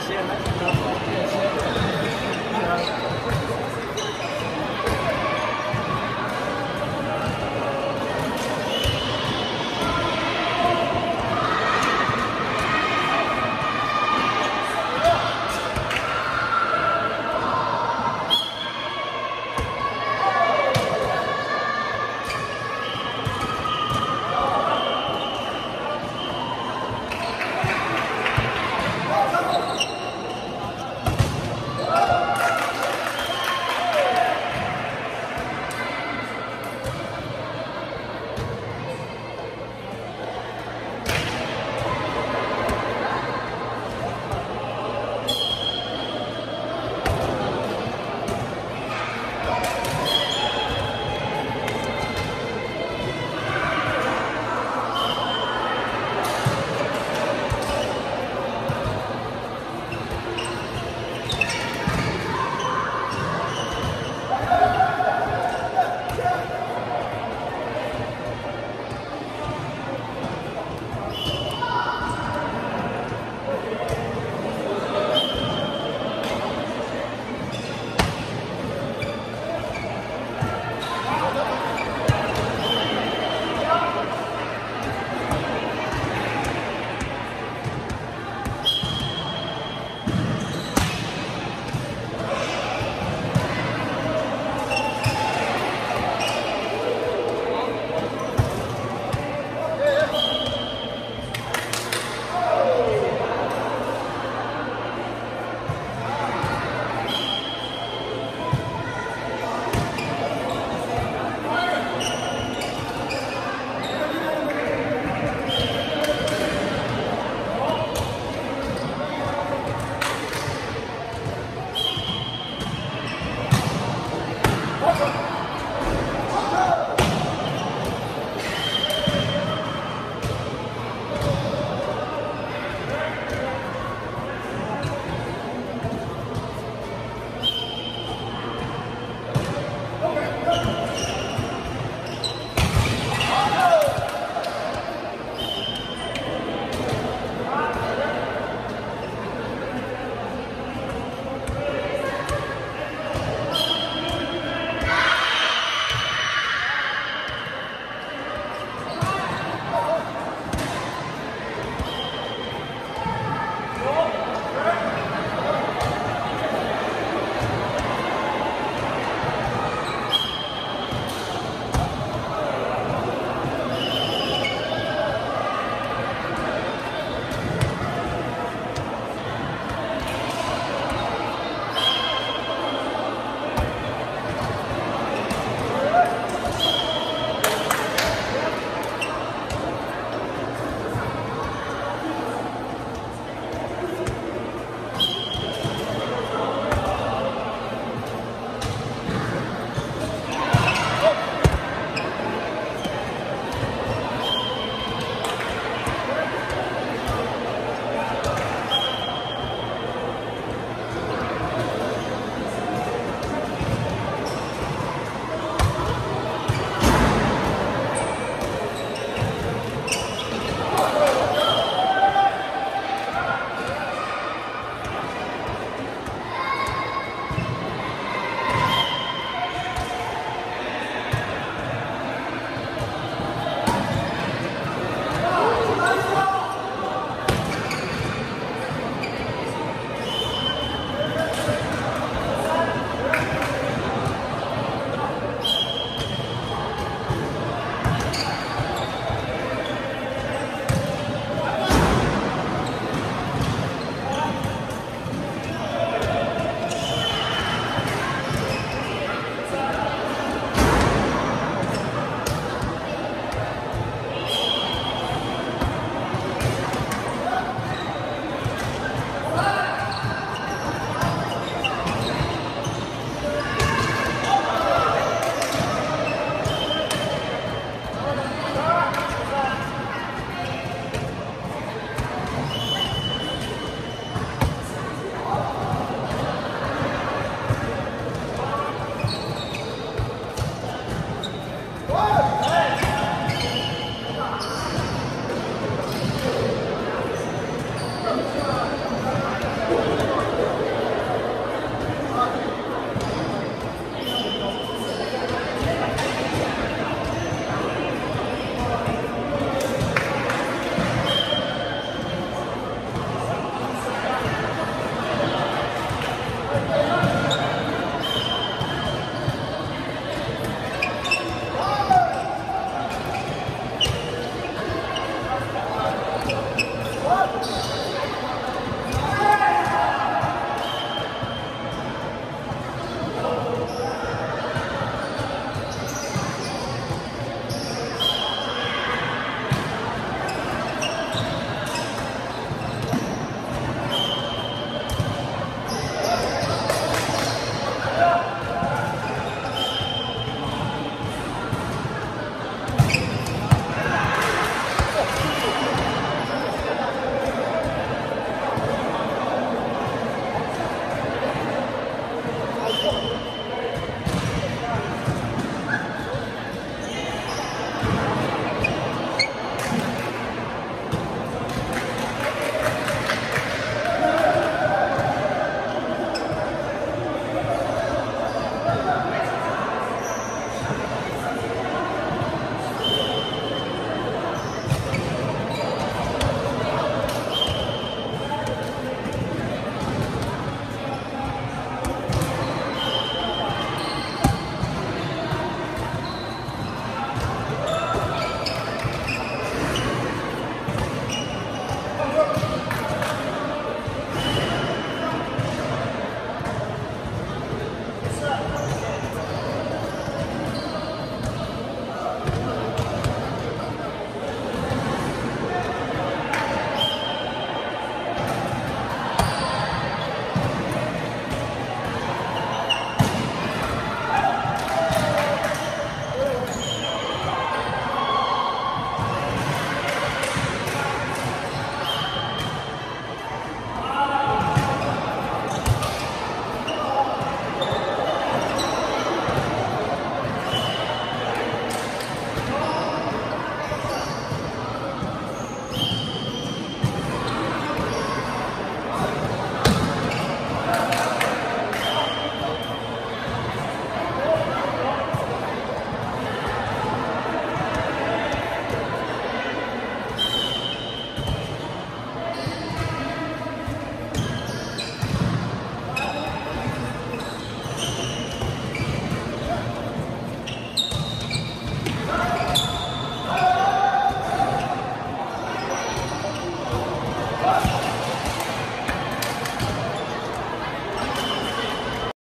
谢谢，来，大哥。